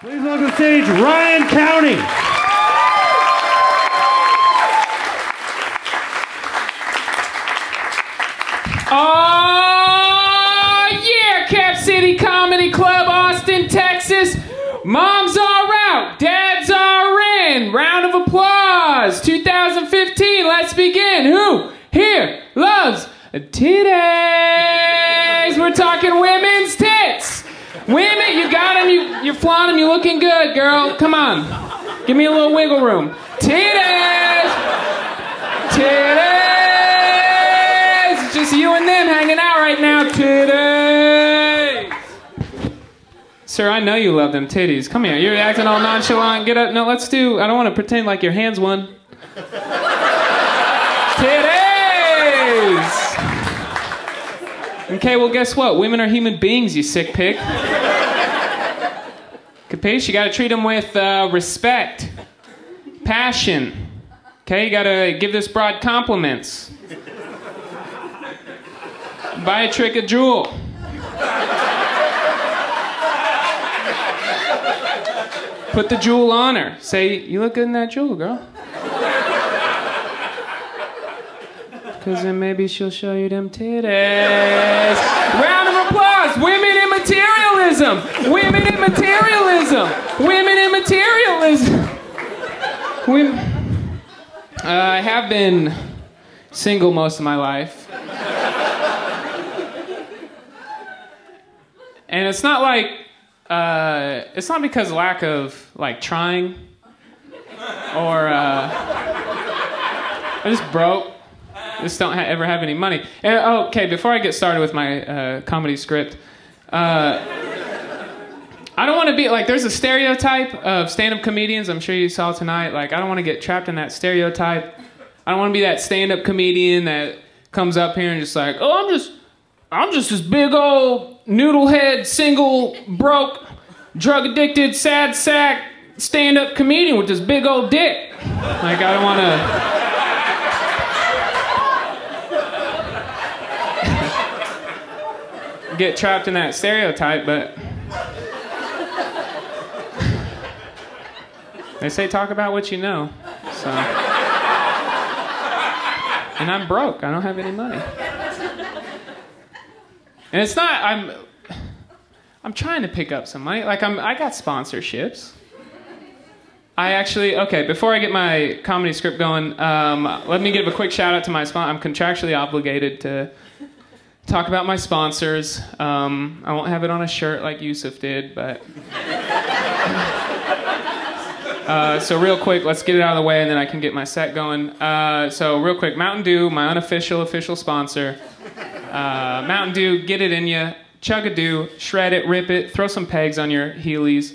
Please welcome stage Ryan Cownie. Oh, yeah, Cap City Comedy Club, Austin, Texas. Moms are out, dads are in. Round of applause. 2015, let's begin. Who here loves titties? Women, you got them, you, you're flaunting them, you're looking good, girl. Come on. Give me a little wiggle room. Titties! Titties! It's just you and them hanging out right now. Titties! Sir, I know you love them titties. Come here. You're acting all nonchalant. Get up. No, let's do. I don't want to pretend like your hands won. Okay, well, guess what? Women are human beings, you sick pig. Capiche? You gotta treat them with uh, respect, passion. Okay, you gotta give this broad compliments. Buy a trick of jewel. Put the jewel on her. Say, you look good in that jewel, girl. Cause then maybe she'll show you them titties. Round of applause. Women in materialism. Women in materialism. Women in materialism. Women. Uh, I have been single most of my life. And it's not like, uh, it's not because lack of like trying or uh, I just broke. Just don't ha- ever have any money. And, oh, okay, before I get started with my uh, comedy script, uh, I don't want to be like. There's a stereotype of stand-up comedians. I'm sure you saw tonight. Like, I don't want to get trapped in that stereotype. I don't want to be that stand-up comedian that comes up here and just like, oh, I'm just, I'm just this big old noodlehead, single, broke, drug-addicted, sad sack stand-up comedian with this big old dick. Like, I don't want to. Get trapped in that stereotype, but they say talk about what you know. So, and I'm broke. I don't have any money. And it's not. I'm. I'm trying to pick up some money. Like I'm. I got sponsorships. I actually okay. Before I get my comedy script going, um, let me give a quick shout out to my sponsor. I'm contractually obligated to talk about my sponsors. Um, I won't have it on a shirt like Yusuf did, but. Uh, so real quick, let's get it out of the way, and then I can get my set going. Uh, so real quick, Mountain Dew, my unofficial official sponsor. Uh, Mountain Dew, get it in you, chug a dew, shred it, rip it, throw some pegs on your Heelys.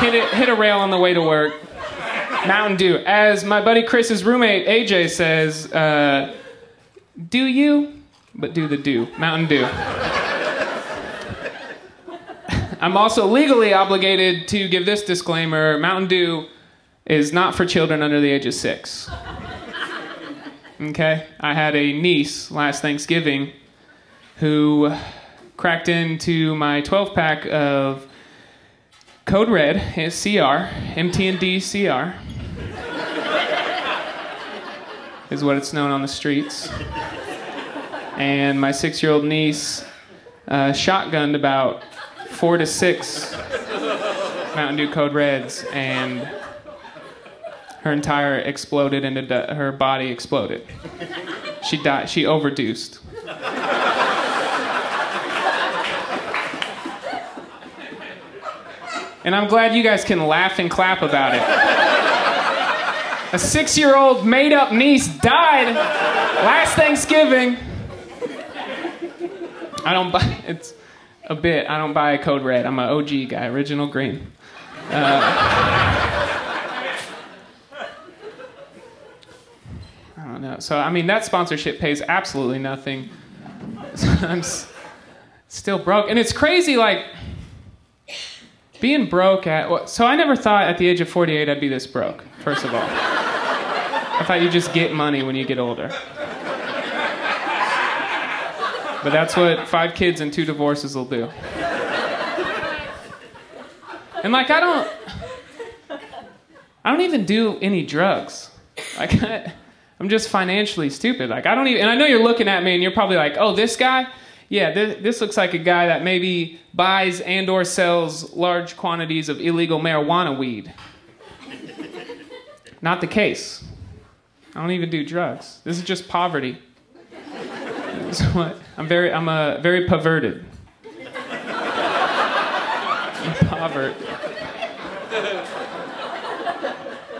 hit it, hit a rail on the way to work. Mountain Dew, as my buddy Chris's roommate AJ says, uh, do you, but do the do. Mountain Dew. I'm also legally obligated to give this disclaimer Mountain Dew is not for children under the age of six. Okay? I had a niece last Thanksgiving who cracked into my 12 pack of Code Red, CR, MTND CR, is what it's known on the streets. And my six year old niece uh, shotgunned about four to six Mountain Dew Code Reds, and her entire exploded into du- her body exploded. She died. She overdosed. And I'm glad you guys can laugh and clap about it. A six year old made up niece died last Thanksgiving. I don't buy it's a bit. I don't buy a code red. I'm an OG guy, original green. Uh, I don't know. So I mean, that sponsorship pays absolutely nothing. I'm s- still broke, and it's crazy. Like being broke at. So I never thought at the age of 48 I'd be this broke. First of all, I thought you just get money when you get older. But that's what five kids and two divorces will do. And like I don't I don't even do any drugs. Like I, I'm just financially stupid. Like I don't even and I know you're looking at me and you're probably like, "Oh, this guy? Yeah, this looks like a guy that maybe buys and or sells large quantities of illegal marijuana weed." Not the case. I don't even do drugs. This is just poverty. Is what I'm very I'm a very perverted. I'm pervert.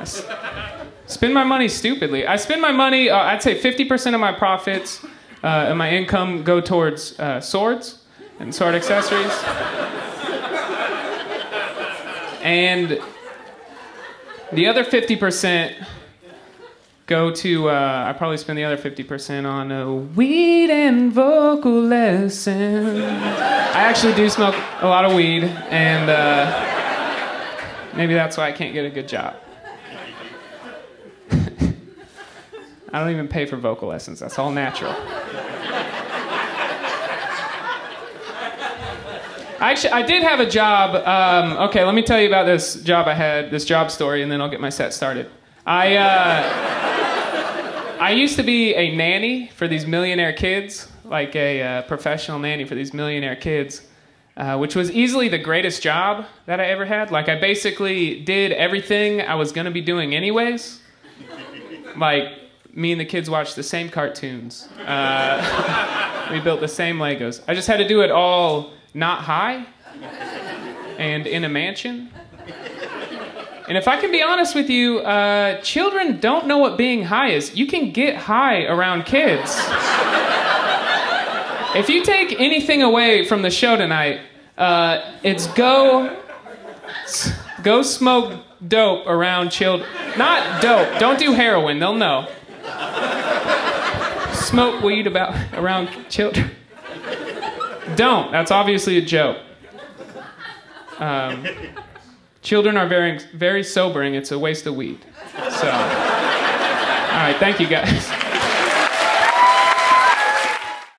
I spend my money stupidly. I spend my money. Uh, I'd say 50% of my profits uh, and my income go towards uh, swords and sword accessories. and the other 50% go to, uh, I probably spend the other 50% on uh, weed and vocal lessons. I actually do smoke a lot of weed, and uh, maybe that's why I can't get a good job. I don't even pay for vocal lessons, that's all natural. Actually, I did have a job. Um, okay, let me tell you about this job I had, this job story, and then I'll get my set started. I, uh, I used to be a nanny for these millionaire kids, like a uh, professional nanny for these millionaire kids, uh, which was easily the greatest job that I ever had. Like, I basically did everything I was going to be doing anyways. Like, me and the kids watched the same cartoons. Uh, we built the same Legos. I just had to do it all not high and in a mansion. And if I can be honest with you, uh, children don't know what being high is. You can get high around kids. if you take anything away from the show tonight, uh, it's go go smoke dope around children. Not dope. Don't do heroin. They'll know. Smoke weed about around children. Don't. That's obviously a joke. Um, children are very, very sobering. It's a waste of weed. So, all right. Thank you, guys.